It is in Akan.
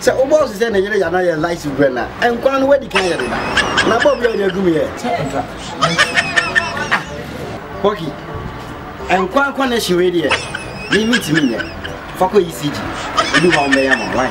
Sɛ wobɔ ɔse sɛ ne yere ya na yɛ lice brɛ no a, nkwa no wadi kan yɛ deda. Na bɔ bi a ɔde adum yɛ. Sɛ nkwa. Ah. Boki. Nkwa connection wei deɛ. Ni mi timi nyɛ. Fa kɔ ECG. Ebi hɔ a wɔn bɛyɛ ma why?